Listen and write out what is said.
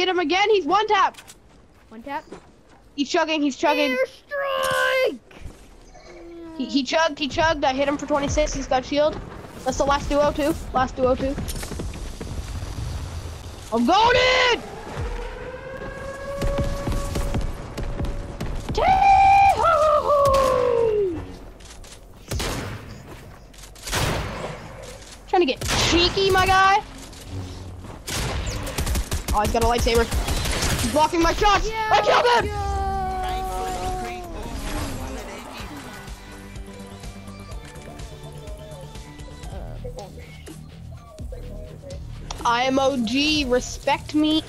hit him again. He's one tap. One tap. He's chugging. He's chugging. Airstrike! He, he chugged. He chugged. I hit him for 26. He's got shield. That's the last duo too. Last duo too. I'm going in. Trying to get cheeky, my guy. Oh, he's got a lightsaber. He's blocking my shots. I killed him. I am OG. Respect me.